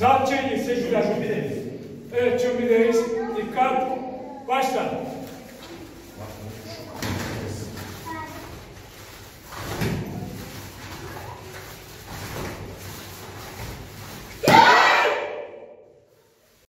Salçayı seçtiler mi Evet cümledeyiz. Dikkat. Başla.